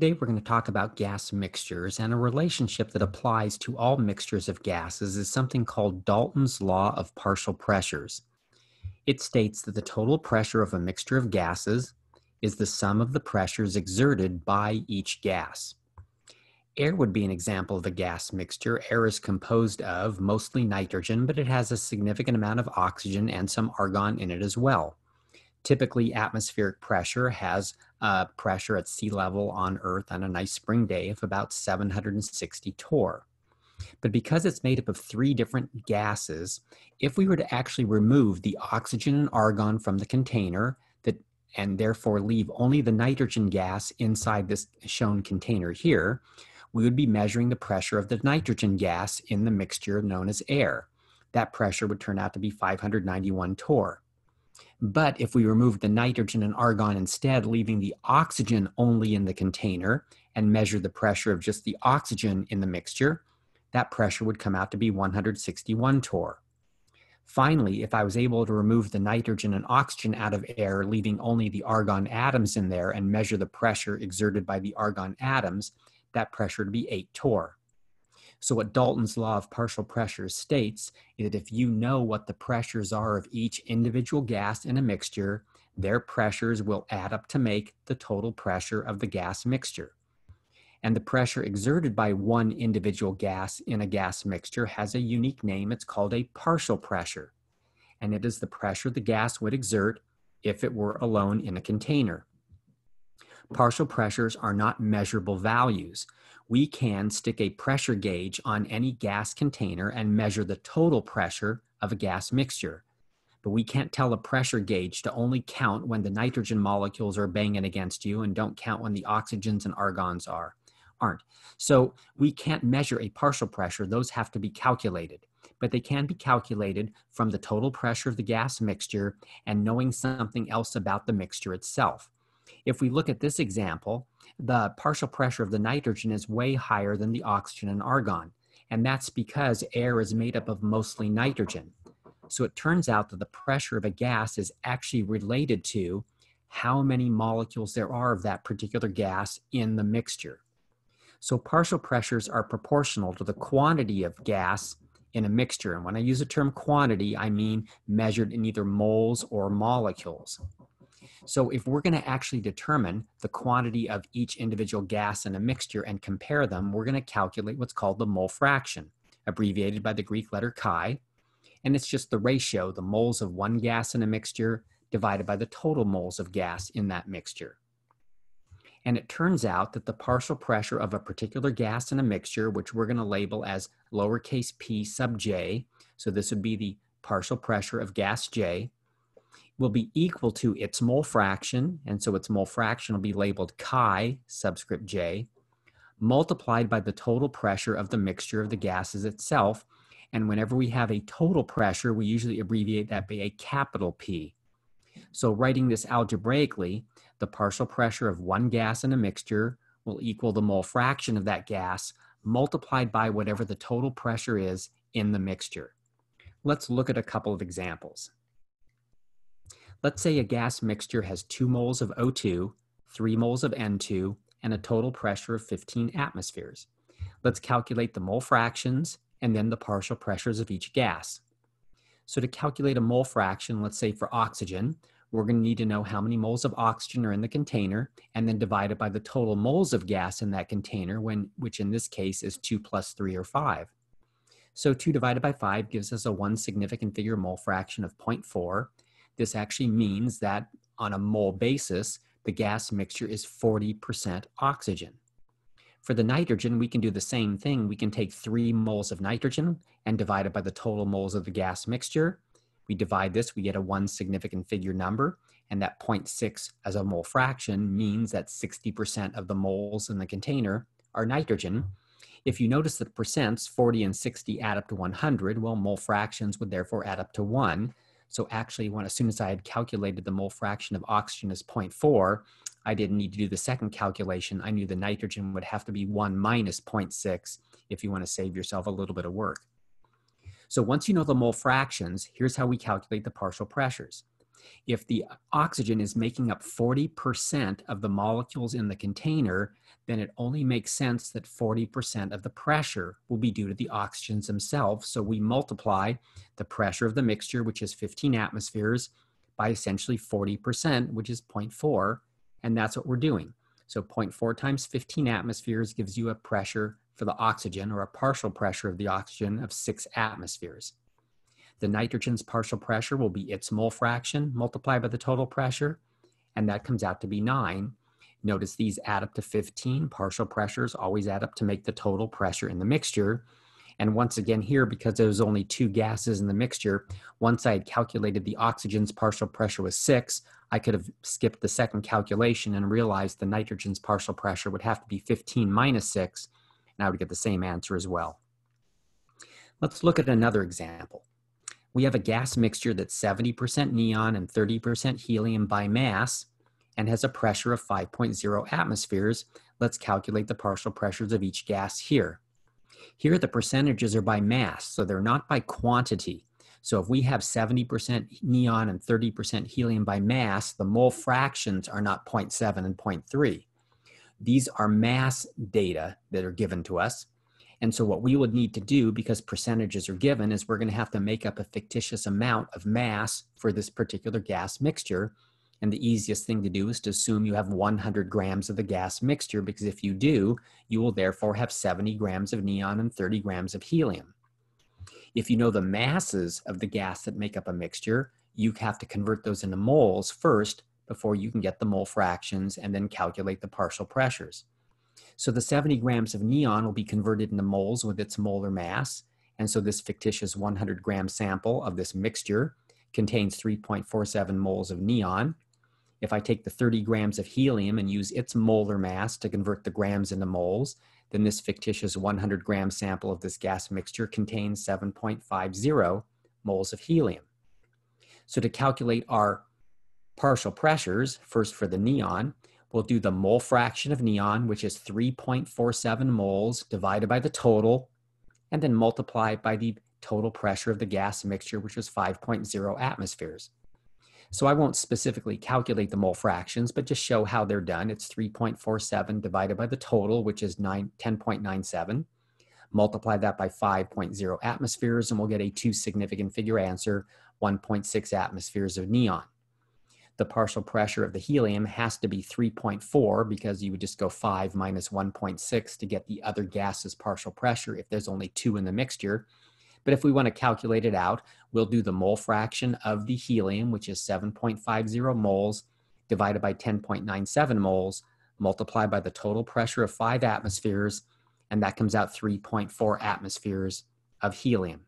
Today, we're going to talk about gas mixtures, and a relationship that applies to all mixtures of gases is something called Dalton's Law of Partial Pressures. It states that the total pressure of a mixture of gases is the sum of the pressures exerted by each gas. Air would be an example of a gas mixture. Air is composed of mostly nitrogen, but it has a significant amount of oxygen and some argon in it as well. Typically, atmospheric pressure has uh, pressure at sea level on Earth on a nice spring day of about 760 torr. But because it's made up of three different gases, if we were to actually remove the oxygen and argon from the container, that and therefore leave only the nitrogen gas inside this shown container here, we would be measuring the pressure of the nitrogen gas in the mixture known as air. That pressure would turn out to be 591 torr. But if we remove the nitrogen and argon instead, leaving the oxygen only in the container and measure the pressure of just the oxygen in the mixture, that pressure would come out to be 161 torr. Finally, if I was able to remove the nitrogen and oxygen out of air, leaving only the argon atoms in there and measure the pressure exerted by the argon atoms, that pressure would be 8 torr. So, what Dalton's law of partial pressures states is that if you know what the pressures are of each individual gas in a mixture, their pressures will add up to make the total pressure of the gas mixture. And the pressure exerted by one individual gas in a gas mixture has a unique name. It's called a partial pressure. And it is the pressure the gas would exert if it were alone in a container. Partial pressures are not measurable values we can stick a pressure gauge on any gas container and measure the total pressure of a gas mixture. But we can't tell a pressure gauge to only count when the nitrogen molecules are banging against you and don't count when the oxygens and argons are aren't. So we can't measure a partial pressure. Those have to be calculated. But they can be calculated from the total pressure of the gas mixture and knowing something else about the mixture itself. If we look at this example, the partial pressure of the nitrogen is way higher than the oxygen and argon. And that's because air is made up of mostly nitrogen. So it turns out that the pressure of a gas is actually related to how many molecules there are of that particular gas in the mixture. So partial pressures are proportional to the quantity of gas in a mixture. And when I use the term quantity, I mean measured in either moles or molecules. So if we're going to actually determine the quantity of each individual gas in a mixture and compare them, we're going to calculate what's called the mole fraction, abbreviated by the Greek letter chi. And it's just the ratio, the moles of one gas in a mixture divided by the total moles of gas in that mixture. And it turns out that the partial pressure of a particular gas in a mixture, which we're going to label as lowercase p sub j, so this would be the partial pressure of gas J, will be equal to its mole fraction, and so its mole fraction will be labeled chi subscript j, multiplied by the total pressure of the mixture of the gases itself. And whenever we have a total pressure, we usually abbreviate that by a capital P. So writing this algebraically, the partial pressure of one gas in a mixture will equal the mole fraction of that gas multiplied by whatever the total pressure is in the mixture. Let's look at a couple of examples. Let's say a gas mixture has 2 moles of O2, 3 moles of N2, and a total pressure of 15 atmospheres. Let's calculate the mole fractions and then the partial pressures of each gas. So to calculate a mole fraction, let's say for oxygen, we're going to need to know how many moles of oxygen are in the container and then divide it by the total moles of gas in that container, when, which in this case is 2 plus 3 or 5. So 2 divided by 5 gives us a one significant figure mole fraction of 0.4, this actually means that on a mole basis, the gas mixture is 40% oxygen. For the nitrogen, we can do the same thing. We can take three moles of nitrogen and divide it by the total moles of the gas mixture. We divide this, we get a one significant figure number, and that 0.6 as a mole fraction means that 60% of the moles in the container are nitrogen. If you notice that percents, 40 and 60 add up to 100, well, mole fractions would therefore add up to one. So actually, when as soon as I had calculated the mole fraction of oxygen as 0.4, I didn't need to do the second calculation. I knew the nitrogen would have to be 1 minus 0.6 if you want to save yourself a little bit of work. So once you know the mole fractions, here's how we calculate the partial pressures. If the oxygen is making up 40% of the molecules in the container, then it only makes sense that 40% of the pressure will be due to the oxygens themselves. So we multiply the pressure of the mixture, which is 15 atmospheres, by essentially 40%, which is 0.4, and that's what we're doing. So 0.4 times 15 atmospheres gives you a pressure for the oxygen or a partial pressure of the oxygen of six atmospheres. The nitrogen's partial pressure will be its mole fraction multiplied by the total pressure, and that comes out to be nine. Notice these add up to 15. Partial pressures always add up to make the total pressure in the mixture. And once again here, because there's only two gases in the mixture, once I had calculated the oxygen's partial pressure was six, I could have skipped the second calculation and realized the nitrogen's partial pressure would have to be 15 minus six, and I would get the same answer as well. Let's look at another example. We have a gas mixture that's 70% neon and 30% helium by mass and has a pressure of 5.0 atmospheres. Let's calculate the partial pressures of each gas here. Here, the percentages are by mass, so they're not by quantity. So if we have 70% neon and 30% helium by mass, the mole fractions are not 0.7 and 0.3. These are mass data that are given to us. And so what we would need to do, because percentages are given, is we're going to have to make up a fictitious amount of mass for this particular gas mixture. And the easiest thing to do is to assume you have 100 grams of the gas mixture, because if you do, you will therefore have 70 grams of neon and 30 grams of helium. If you know the masses of the gas that make up a mixture, you have to convert those into moles first before you can get the mole fractions and then calculate the partial pressures. So the 70 grams of neon will be converted into moles with its molar mass. And so this fictitious 100 gram sample of this mixture contains 3.47 moles of neon. If I take the 30 grams of helium and use its molar mass to convert the grams into moles, then this fictitious 100 gram sample of this gas mixture contains 7.50 moles of helium. So to calculate our partial pressures, first for the neon, we'll do the mole fraction of neon, which is 3.47 moles divided by the total, and then multiply by the total pressure of the gas mixture, which was 5.0 atmospheres. So I won't specifically calculate the mole fractions, but just show how they're done. It's 3.47 divided by the total, which is 9, 10.97. Multiply that by 5.0 atmospheres, and we'll get a two significant figure answer, 1.6 atmospheres of neon. The partial pressure of the helium has to be 3.4 because you would just go 5 minus 1.6 to get the other gas's partial pressure if there's only two in the mixture. But if we want to calculate it out, we'll do the mole fraction of the helium, which is 7.50 moles, divided by 10.97 moles, multiplied by the total pressure of five atmospheres, and that comes out 3.4 atmospheres of helium.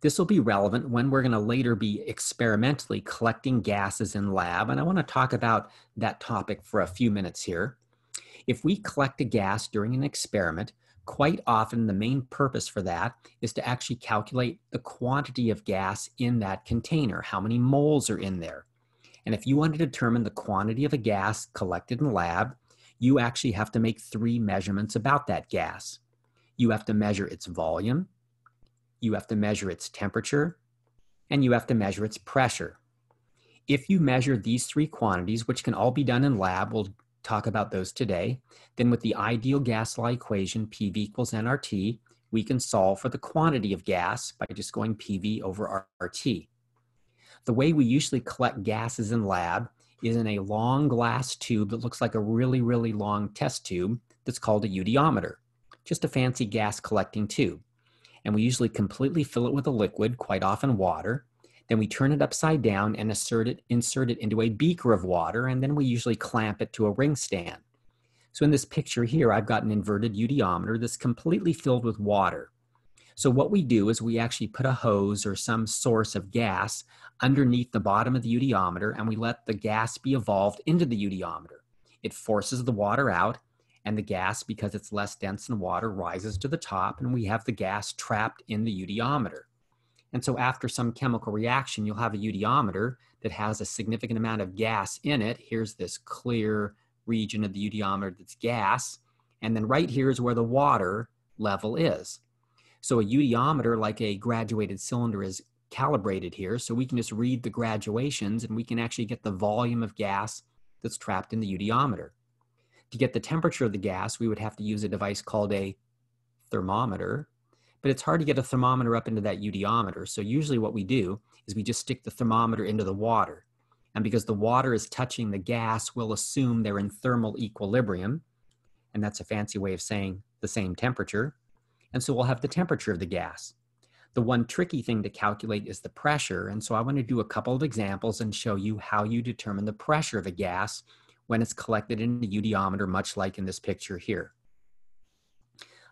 This will be relevant when we're going to later be experimentally collecting gases in lab, and I want to talk about that topic for a few minutes here. If we collect a gas during an experiment, quite often the main purpose for that is to actually calculate the quantity of gas in that container, how many moles are in there. And if you want to determine the quantity of a gas collected in lab, you actually have to make three measurements about that gas. You have to measure its volume, you have to measure its temperature, and you have to measure its pressure. If you measure these three quantities, which can all be done in lab, we'll talk about those today. Then with the ideal gas law equation, PV equals nRT, we can solve for the quantity of gas by just going PV over RT. The way we usually collect gases in lab is in a long glass tube that looks like a really, really long test tube that's called a eudiometer, just a fancy gas collecting tube. And we usually completely fill it with a liquid, quite often water, then we turn it upside down and insert it, insert it into a beaker of water, and then we usually clamp it to a ring stand. So in this picture here, I've got an inverted eudiometer that's completely filled with water. So what we do is we actually put a hose or some source of gas underneath the bottom of the eudiometer and we let the gas be evolved into the eudiometer. It forces the water out and the gas, because it's less dense than water, rises to the top and we have the gas trapped in the eudiometer. And so after some chemical reaction, you'll have a eudiometer that has a significant amount of gas in it. Here's this clear region of the eudiometer that's gas. And then right here is where the water level is. So a eudiometer, like a graduated cylinder, is calibrated here. So we can just read the graduations and we can actually get the volume of gas that's trapped in the eudiometer. To get the temperature of the gas, we would have to use a device called a thermometer, but it's hard to get a thermometer up into that eudiometer. So usually what we do is we just stick the thermometer into the water. And because the water is touching the gas, we'll assume they're in thermal equilibrium. And that's a fancy way of saying the same temperature. And so we'll have the temperature of the gas. The one tricky thing to calculate is the pressure. And so I want to do a couple of examples and show you how you determine the pressure of a gas when it's collected in a eudiometer, much like in this picture here.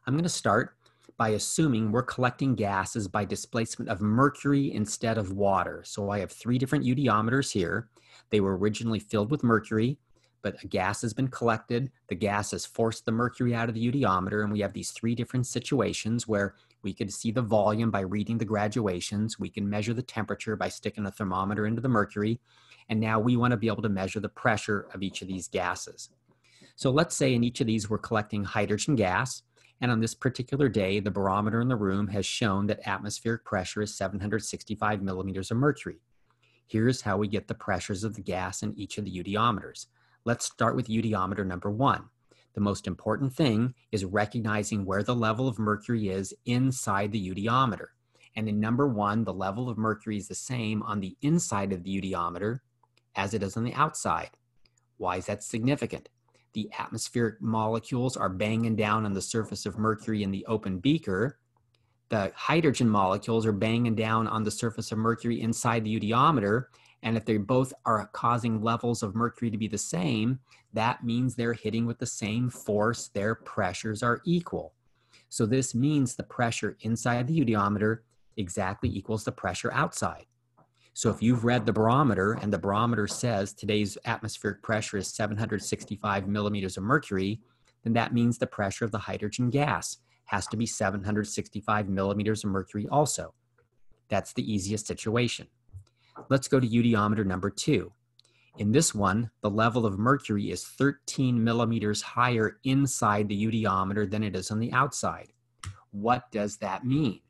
I'm going to start by assuming we're collecting gases by displacement of mercury instead of water. So I have three different eudiometers here. They were originally filled with mercury, but a gas has been collected. The gas has forced the mercury out of the eudiometer, and we have these three different situations where we could see the volume by reading the graduations. We can measure the temperature by sticking a thermometer into the mercury. And now we want to be able to measure the pressure of each of these gases. So let's say in each of these we're collecting hydrogen gas. And on this particular day, the barometer in the room has shown that atmospheric pressure is 765 millimeters of mercury. Here's how we get the pressures of the gas in each of the eudiometers. Let's start with eudiometer number one. The most important thing is recognizing where the level of mercury is inside the eudiometer. And in number one, the level of mercury is the same on the inside of the eudiometer as it is on the outside. Why is that significant? The atmospheric molecules are banging down on the surface of mercury in the open beaker. The hydrogen molecules are banging down on the surface of mercury inside the eudiometer. And if they both are causing levels of mercury to be the same, that means they're hitting with the same force. Their pressures are equal. So this means the pressure inside the eudiometer exactly equals the pressure outside. So if you've read the barometer and the barometer says today's atmospheric pressure is 765 millimeters of mercury, then that means the pressure of the hydrogen gas has to be 765 millimeters of mercury also. That's the easiest situation. Let's go to eudiometer number two. In this one, the level of mercury is 13 millimeters higher inside the eudiometer than it is on the outside. What does that mean?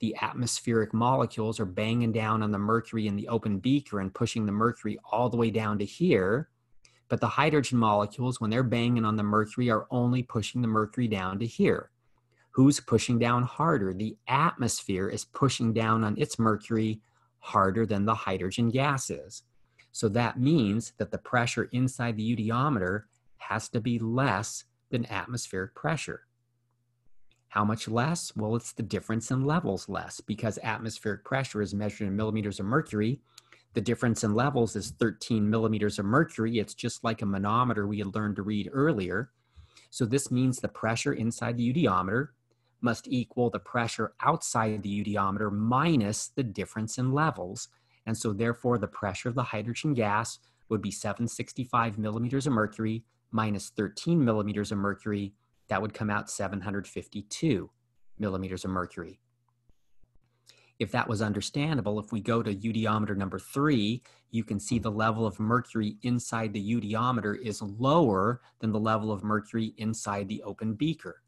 the atmospheric molecules are banging down on the mercury in the open beaker and pushing the mercury all the way down to here. But the hydrogen molecules, when they're banging on the mercury, are only pushing the mercury down to here. Who's pushing down harder? The atmosphere is pushing down on its mercury harder than the hydrogen gas is. So that means that the pressure inside the eudiometer has to be less than atmospheric pressure. How much less? Well, it's the difference in levels less because atmospheric pressure is measured in millimeters of mercury. The difference in levels is 13 millimeters of mercury. It's just like a manometer we had learned to read earlier. So this means the pressure inside the eudiometer must equal the pressure outside the eudiometer minus the difference in levels. And so therefore the pressure of the hydrogen gas would be 765 millimeters of mercury minus 13 millimeters of mercury that would come out 752 millimeters of mercury. If that was understandable, if we go to eudiometer number three, you can see the level of mercury inside the eudiometer is lower than the level of mercury inside the open beaker.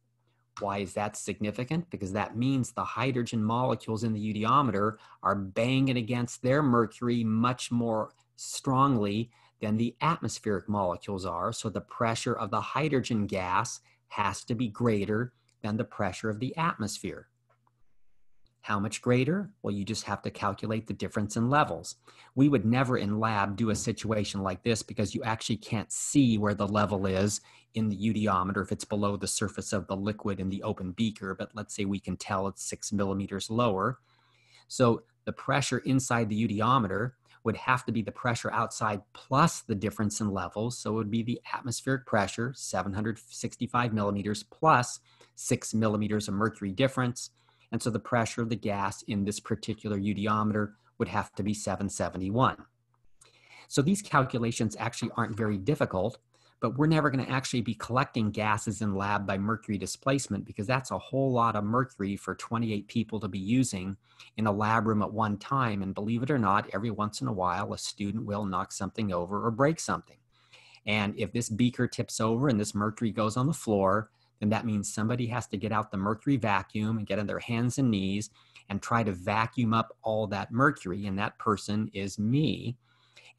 Why is that significant? Because that means the hydrogen molecules in the eudiometer are banging against their mercury much more strongly than the atmospheric molecules are. So the pressure of the hydrogen gas has to be greater than the pressure of the atmosphere. How much greater? Well, you just have to calculate the difference in levels. We would never in lab do a situation like this because you actually can't see where the level is in the eudiometer if it's below the surface of the liquid in the open beaker, but let's say we can tell it's six millimeters lower. So the pressure inside the eudiometer would have to be the pressure outside plus the difference in levels. So it would be the atmospheric pressure, 765 millimeters, plus six millimeters of mercury difference. And so the pressure of the gas in this particular eudiometer would have to be 771. So these calculations actually aren't very difficult but we're never going to actually be collecting gases in lab by mercury displacement because that's a whole lot of mercury for 28 people to be using in a lab room at one time. And believe it or not, every once in a while, a student will knock something over or break something. And if this beaker tips over and this mercury goes on the floor, then that means somebody has to get out the mercury vacuum and get on their hands and knees and try to vacuum up all that mercury. And that person is me.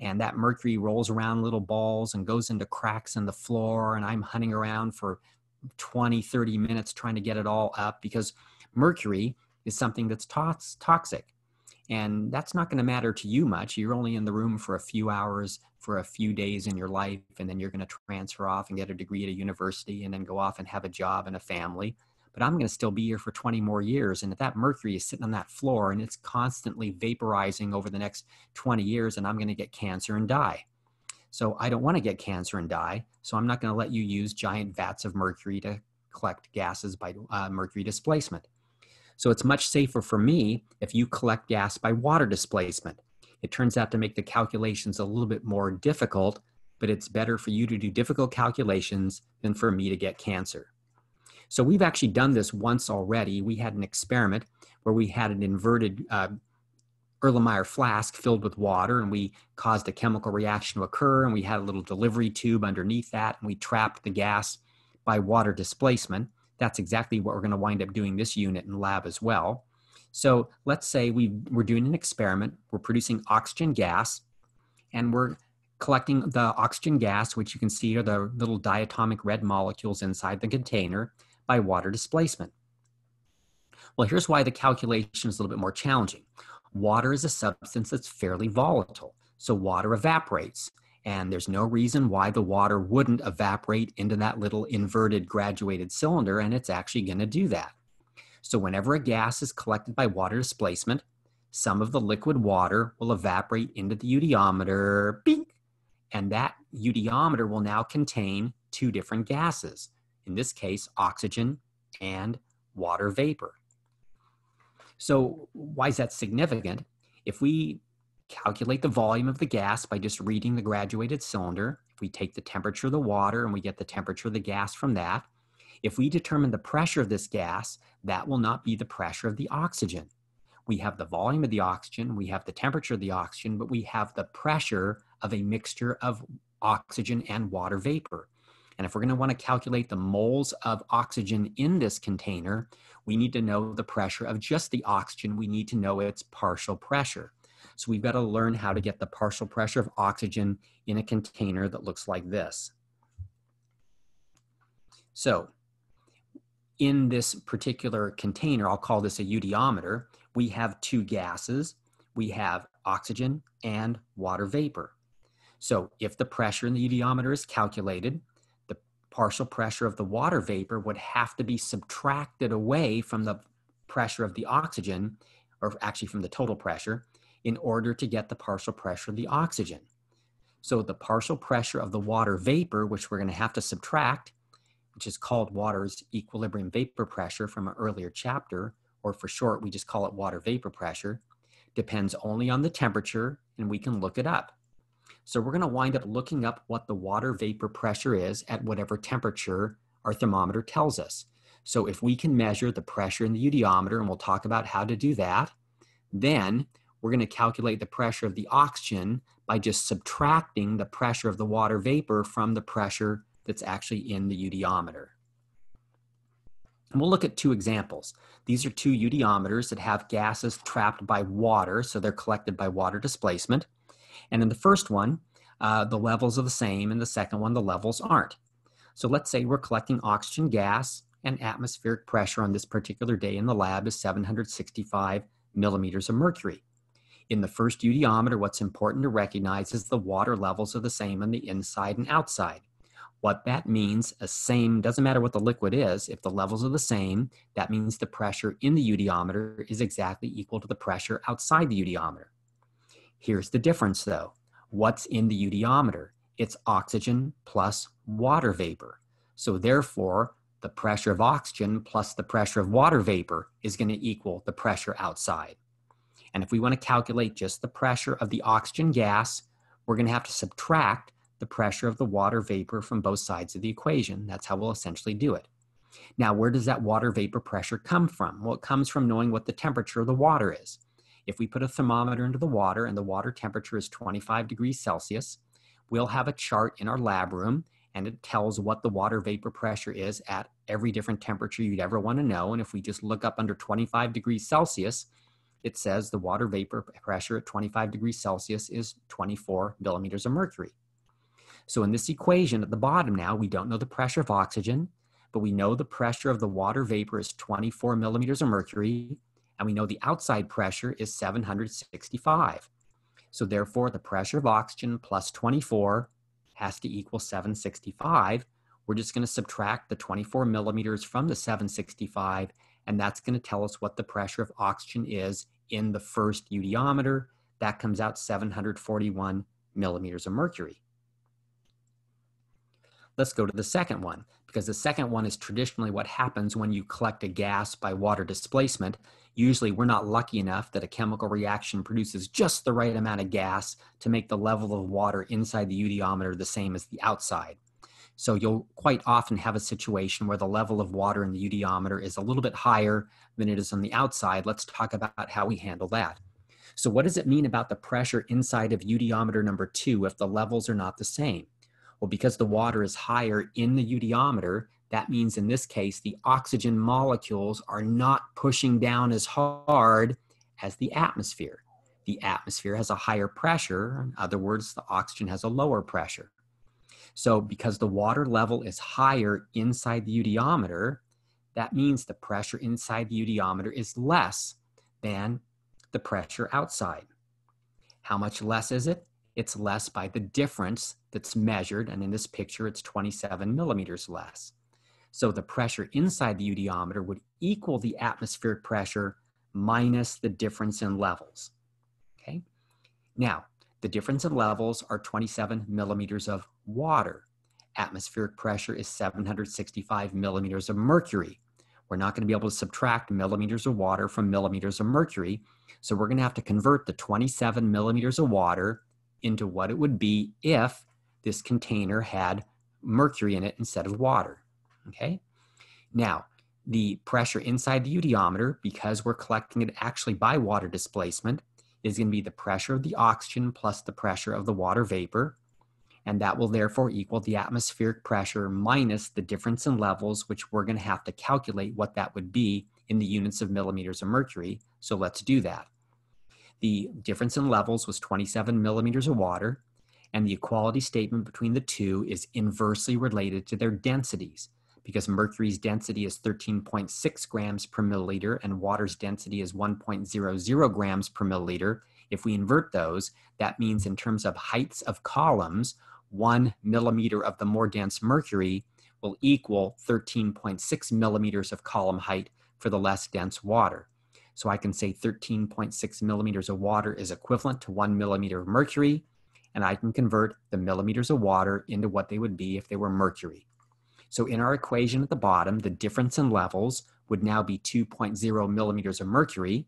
And that mercury rolls around little balls and goes into cracks in the floor. And I'm hunting around for 20, 30 minutes trying to get it all up because mercury is something that's toxic. And that's not going to matter to you much. You're only in the room for a few hours, for a few days in your life, and then you're going to transfer off and get a degree at a university and then go off and have a job and a family. But I'm going to still be here for 20 more years. And if that mercury is sitting on that floor and it's constantly vaporizing over the next 20 years, and I'm going to get cancer and die. So I don't want to get cancer and die. So I'm not going to let you use giant vats of mercury to collect gases by uh, mercury displacement. So it's much safer for me if you collect gas by water displacement. It turns out to make the calculations a little bit more difficult, but it's better for you to do difficult calculations than for me to get cancer. So we've actually done this once already. We had an experiment where we had an inverted uh, Erlenmeyer flask filled with water and we caused a chemical reaction to occur and we had a little delivery tube underneath that and we trapped the gas by water displacement that's exactly what we're going to wind up doing this unit in lab as well. So let's say we, we're doing an experiment, we're producing oxygen gas, and we're collecting the oxygen gas, which you can see are the little diatomic red molecules inside the container, by water displacement. Well, here's why the calculation is a little bit more challenging. Water is a substance that's fairly volatile, so water evaporates and there's no reason why the water wouldn't evaporate into that little inverted graduated cylinder, and it's actually going to do that. So whenever a gas is collected by water displacement, some of the liquid water will evaporate into the eudiometer, bink, and that eudiometer will now contain two different gases, in this case, oxygen and water vapor. So why is that significant? If we calculate the volume of the gas by just reading the graduated cylinder. If we take the temperature of the water and we get the temperature of the gas from that, if we determine the pressure of this gas, that will not be the pressure of the oxygen. We have the volume of the oxygen, we have the temperature of the oxygen, but we have the pressure of a mixture of oxygen and water vapor. And if we're going to want to calculate the moles of oxygen in this container, we need to know the pressure of just the oxygen. We need to know its partial pressure. So we've got to learn how to get the partial pressure of oxygen in a container that looks like this. So in this particular container, I'll call this a eudiometer, we have two gases. We have oxygen and water vapor. So if the pressure in the eudiometer is calculated, the partial pressure of the water vapor would have to be subtracted away from the pressure of the oxygen, or actually from the total pressure, in order to get the partial pressure of the oxygen. So the partial pressure of the water vapor, which we're going to have to subtract, which is called water's equilibrium vapor pressure from an earlier chapter, or for short, we just call it water vapor pressure, depends only on the temperature, and we can look it up. So we're going to wind up looking up what the water vapor pressure is at whatever temperature our thermometer tells us. So if we can measure the pressure in the eudiometer, and we'll talk about how to do that, then we're going to calculate the pressure of the oxygen by just subtracting the pressure of the water vapor from the pressure that's actually in the eudiometer. And we'll look at two examples. These are two eudiometers that have gases trapped by water, so they're collected by water displacement. And in the first one, uh, the levels are the same, and the second one, the levels aren't. So let's say we're collecting oxygen gas, and atmospheric pressure on this particular day in the lab is 765 millimeters of mercury. In the first eudiometer, what's important to recognize is the water levels are the same on the inside and outside. What that means, a same, doesn't matter what the liquid is, if the levels are the same, that means the pressure in the eudiometer is exactly equal to the pressure outside the eudiometer. Here's the difference though. What's in the eudiometer? It's oxygen plus water vapor. So therefore, the pressure of oxygen plus the pressure of water vapor is going to equal the pressure outside. And if we want to calculate just the pressure of the oxygen gas, we're going to have to subtract the pressure of the water vapor from both sides of the equation. That's how we'll essentially do it. Now, where does that water vapor pressure come from? Well, it comes from knowing what the temperature of the water is. If we put a thermometer into the water and the water temperature is 25 degrees Celsius, we'll have a chart in our lab room and it tells what the water vapor pressure is at every different temperature you'd ever want to know. And if we just look up under 25 degrees Celsius, it says the water vapor pressure at 25 degrees Celsius is 24 millimeters of mercury. So in this equation at the bottom now, we don't know the pressure of oxygen, but we know the pressure of the water vapor is 24 millimeters of mercury, and we know the outside pressure is 765. So therefore, the pressure of oxygen plus 24 has to equal 765. We're just going to subtract the 24 millimeters from the 765, and that's going to tell us what the pressure of oxygen is in the first eudiometer. That comes out 741 millimeters of mercury. Let's go to the second one, because the second one is traditionally what happens when you collect a gas by water displacement. Usually, we're not lucky enough that a chemical reaction produces just the right amount of gas to make the level of water inside the eudiometer the same as the outside. So you'll quite often have a situation where the level of water in the eudiometer is a little bit higher than it is on the outside. Let's talk about how we handle that. So what does it mean about the pressure inside of eudiometer number two if the levels are not the same? Well, because the water is higher in the eudiometer, that means in this case, the oxygen molecules are not pushing down as hard as the atmosphere. The atmosphere has a higher pressure. In other words, the oxygen has a lower pressure. So because the water level is higher inside the eudiometer, that means the pressure inside the eudiometer is less than the pressure outside. How much less is it? it's less by the difference that's measured. And in this picture, it's 27 millimeters less. So the pressure inside the eudiometer would equal the atmospheric pressure minus the difference in levels. Okay. Now, the difference in levels are 27 millimeters of water. Atmospheric pressure is 765 millimeters of mercury. We're not going to be able to subtract millimeters of water from millimeters of mercury. So we're going to have to convert the 27 millimeters of water into what it would be if this container had mercury in it instead of water. Okay. Now, the pressure inside the eudiometer, because we're collecting it actually by water displacement, is going to be the pressure of the oxygen plus the pressure of the water vapor. And that will therefore equal the atmospheric pressure minus the difference in levels, which we're going to have to calculate what that would be in the units of millimeters of mercury. So let's do that. The difference in levels was 27 millimeters of water, and the equality statement between the two is inversely related to their densities because mercury's density is 13.6 grams per milliliter and water's density is 1.00 grams per milliliter. If we invert those, that means in terms of heights of columns, one millimeter of the more dense mercury will equal 13.6 millimeters of column height for the less dense water. So I can say 13.6 millimeters of water is equivalent to one millimeter of mercury, and I can convert the millimeters of water into what they would be if they were mercury. So in our equation at the bottom, the difference in levels would now be 2.0 millimeters of mercury.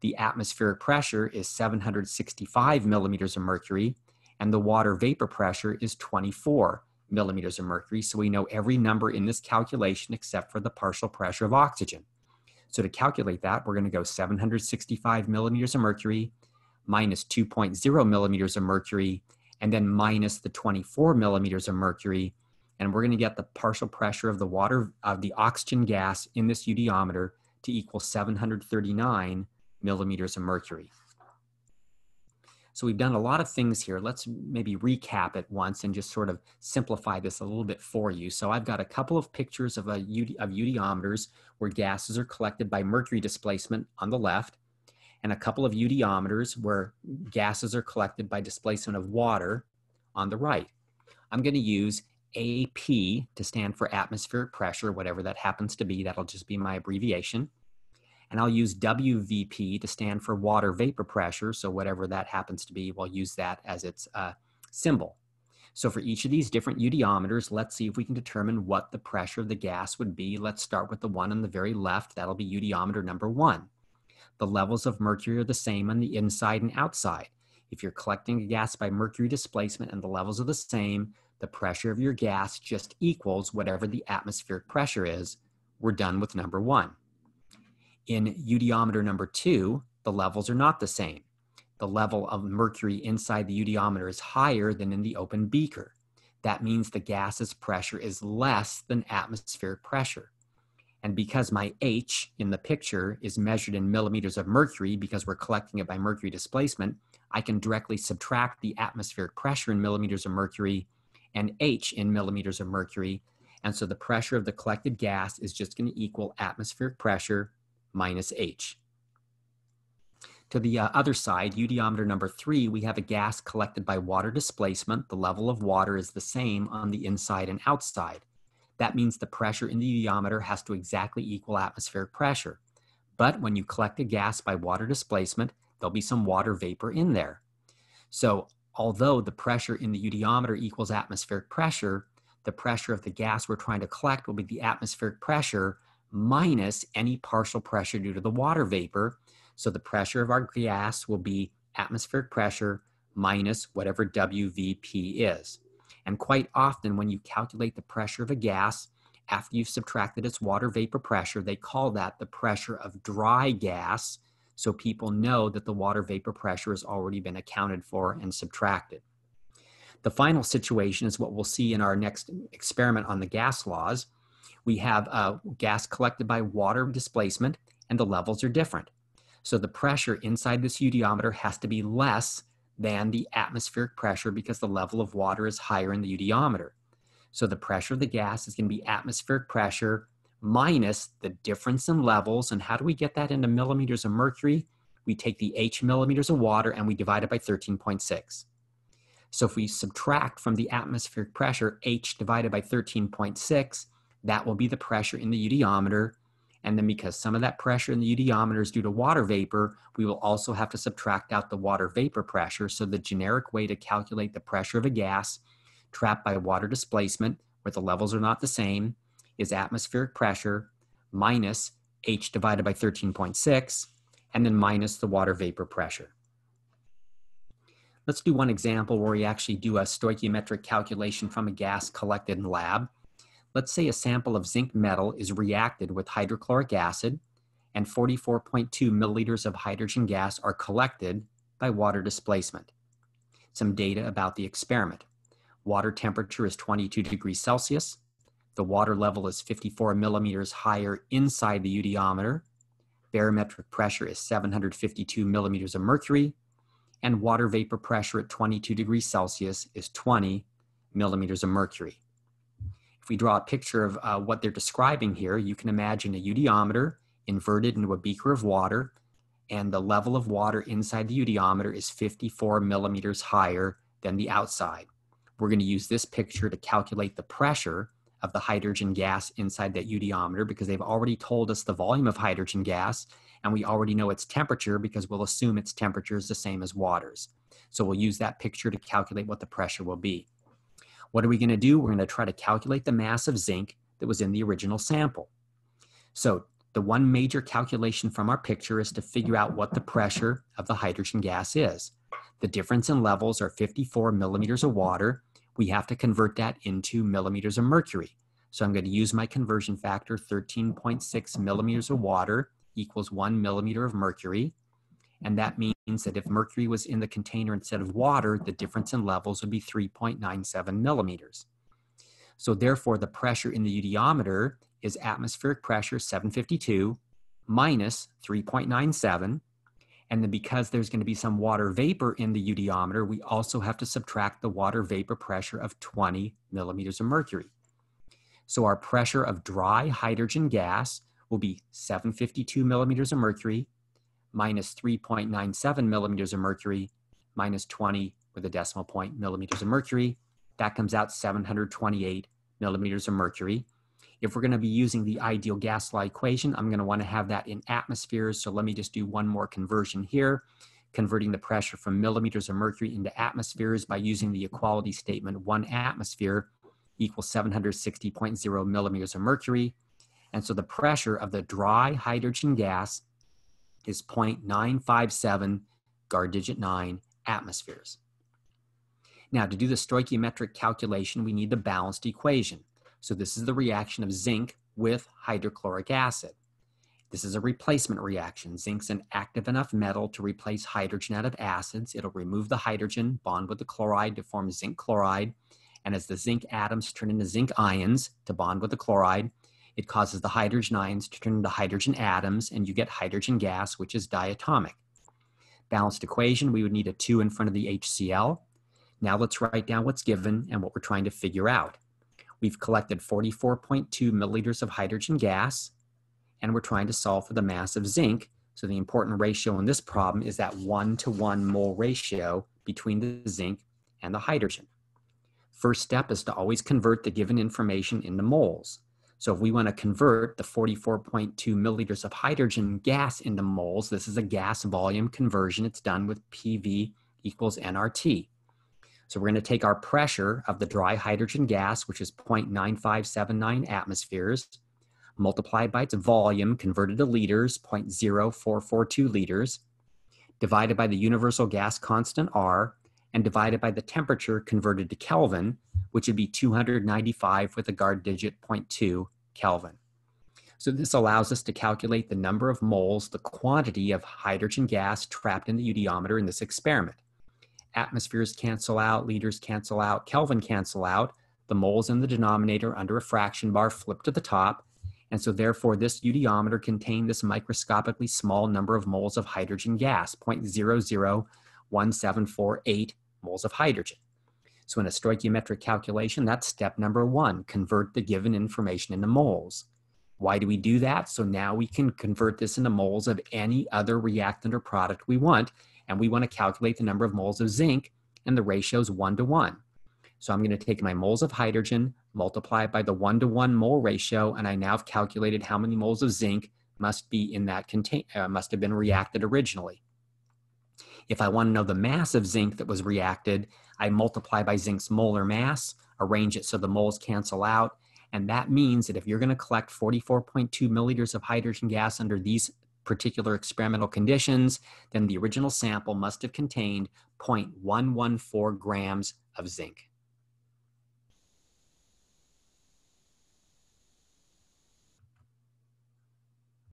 The atmospheric pressure is 765 millimeters of mercury, and the water vapor pressure is 24 millimeters of mercury. So we know every number in this calculation except for the partial pressure of oxygen. So to calculate that, we're going to go 765 millimeters of mercury minus 2.0 millimeters of mercury, and then minus the 24 millimeters of mercury. And we're going to get the partial pressure of the water, of the oxygen gas in this eudiometer to equal 739 millimeters of mercury. So we've done a lot of things here. Let's maybe recap it once and just sort of simplify this a little bit for you. So I've got a couple of pictures of, a, of eudiometers where gases are collected by mercury displacement on the left, and a couple of eudiometers where gases are collected by displacement of water on the right. I'm going to use AP to stand for atmospheric pressure, whatever that happens to be. That'll just be my abbreviation. And I'll use WVP to stand for water vapor pressure. So whatever that happens to be, we'll use that as its uh, symbol. So for each of these different eudiometers, let's see if we can determine what the pressure of the gas would be. Let's start with the one on the very left. That'll be eudiometer number one. The levels of mercury are the same on the inside and outside. If you're collecting a gas by mercury displacement and the levels are the same, the pressure of your gas just equals whatever the atmospheric pressure is. We're done with number one. In eudiometer number two, the levels are not the same. The level of mercury inside the eudiometer is higher than in the open beaker. that means the gas's pressure is less than atmospheric pressure. And because my H in the picture is measured in millimeters of mercury because we're collecting it by mercury displacement, I can directly subtract the atmospheric pressure in millimeters of mercury and H in millimeters of mercury. And so the pressure of the collected gas is just going to equal atmospheric pressure minus H. To the uh, other side, eudiometer number three, we have a gas collected by water displacement. The level of water is the same on the inside and outside. That means the pressure in the eudiometer has to exactly equal atmospheric pressure. But when you collect a gas by water displacement, there'll be some water vapor in there. So although the pressure in the eudiometer equals atmospheric pressure, the pressure of the gas we're trying to collect will be the atmospheric pressure minus any partial pressure due to the water vapor. So the pressure of our gas will be atmospheric pressure minus whatever WVP is. And quite often, when you calculate the pressure of a gas, after you've subtracted its water vapor pressure, they call that the pressure of dry gas. So people know that the water vapor pressure has already been accounted for and subtracted. The final situation is what we'll see in our next experiment on the gas laws. We have a gas collected by water displacement, and the levels are different. So the pressure inside this eudiometer has to be less than the atmospheric pressure because the level of water is higher in the eudiometer. So the pressure of the gas is going to be atmospheric pressure minus the difference in levels. And how do we get that into millimeters of mercury? We take the H millimeters of water and we divide it by 13.6. So if we subtract from the atmospheric pressure H divided by 13.6, that will be the pressure in the eudiometer. And then because some of that pressure in the eudiometer is due to water vapor, we will also have to subtract out the water vapor pressure. So the generic way to calculate the pressure of a gas trapped by water displacement, where the levels are not the same, is atmospheric pressure minus H divided by 13.6, and then minus the water vapor pressure. Let's do one example where we actually do a stoichiometric calculation from a gas collected in lab. Let's say a sample of zinc metal is reacted with hydrochloric acid and 44.2 milliliters of hydrogen gas are collected by water displacement. Some data about the experiment. Water temperature is 22 degrees Celsius. The water level is 54 millimeters higher inside the eudiometer. Barometric pressure is 752 millimeters of mercury. And water vapor pressure at 22 degrees Celsius is 20 millimeters of mercury if we draw a picture of uh, what they're describing here, you can imagine a eudiometer inverted into a beaker of water, and the level of water inside the eudiometer is 54 millimeters higher than the outside. We're going to use this picture to calculate the pressure of the hydrogen gas inside that eudiometer because they've already told us the volume of hydrogen gas and we already know its temperature because we'll assume its temperature is the same as water's. So we'll use that picture to calculate what the pressure will be. What are we going to do? We're going to try to calculate the mass of zinc that was in the original sample. So the one major calculation from our picture is to figure out what the pressure of the hydrogen gas is. The difference in levels are 54 millimeters of water. We have to convert that into millimeters of mercury. So I'm going to use my conversion factor, 13.6 millimeters of water equals one millimeter of mercury. And that means that if mercury was in the container instead of water, the difference in levels would be 3.97 millimeters. So therefore, the pressure in the eudiometer is atmospheric pressure 752 minus 3.97. And then because there's going to be some water vapor in the eudiometer, we also have to subtract the water vapor pressure of 20 millimeters of mercury. So our pressure of dry hydrogen gas will be 752 millimeters of mercury minus 3.97 millimeters of mercury minus 20 with a decimal point millimeters of mercury. That comes out 728 millimeters of mercury. If we're going to be using the ideal gas law equation, I'm going to want to have that in atmospheres. So let me just do one more conversion here, converting the pressure from millimeters of mercury into atmospheres by using the equality statement, one atmosphere equals 760.0 millimeters of mercury. And so the pressure of the dry hydrogen gas is 0.957 guard digit 9 atmospheres. Now, to do the stoichiometric calculation, we need the balanced equation. So this is the reaction of zinc with hydrochloric acid. This is a replacement reaction. Zinc's an active enough metal to replace hydrogen out of acids. It'll remove the hydrogen, bond with the chloride to form zinc chloride, And as the zinc atoms turn into zinc ions to bond with the chloride, it causes the hydrogen ions to turn into hydrogen atoms, and you get hydrogen gas, which is diatomic. Balanced equation, we would need a 2 in front of the HCl. Now let's write down what's given and what we're trying to figure out. We've collected 44.2 milliliters of hydrogen gas, and we're trying to solve for the mass of zinc. So the important ratio in this problem is that one to one mole ratio between the zinc and the hydrogen. First step is to always convert the given information into moles. So if we want to convert the 44.2 milliliters of hydrogen gas into moles, this is a gas volume conversion. It's done with PV equals nRT. So we're going to take our pressure of the dry hydrogen gas, which is 0.9579 atmospheres, multiplied by its volume converted to liters, 0.0442 liters, divided by the universal gas constant R, and divided by the temperature converted to Kelvin, which would be 295 with a guard digit 0.2 Kelvin. So this allows us to calculate the number of moles, the quantity of hydrogen gas trapped in the eudiometer in this experiment. Atmospheres cancel out, liters cancel out, Kelvin cancel out, the moles in the denominator under a fraction bar flip to the top, and so therefore this eudiometer contained this microscopically small number of moles of hydrogen gas, 0.001748 moles of hydrogen. So in a stoichiometric calculation, that's step number one, convert the given information into moles. Why do we do that? So now we can convert this into moles of any other reactant or product we want, and we want to calculate the number of moles of zinc, and the ratio is one to one. So I'm going to take my moles of hydrogen, multiply it by the one to one mole ratio, and I now have calculated how many moles of zinc must be in that contain uh, must have been reacted originally. If I want to know the mass of zinc that was reacted, I multiply by zinc's molar mass, arrange it so the moles cancel out, and that means that if you're going to collect 44.2 milliliters of hydrogen gas under these particular experimental conditions, then the original sample must have contained 0.114 grams of zinc.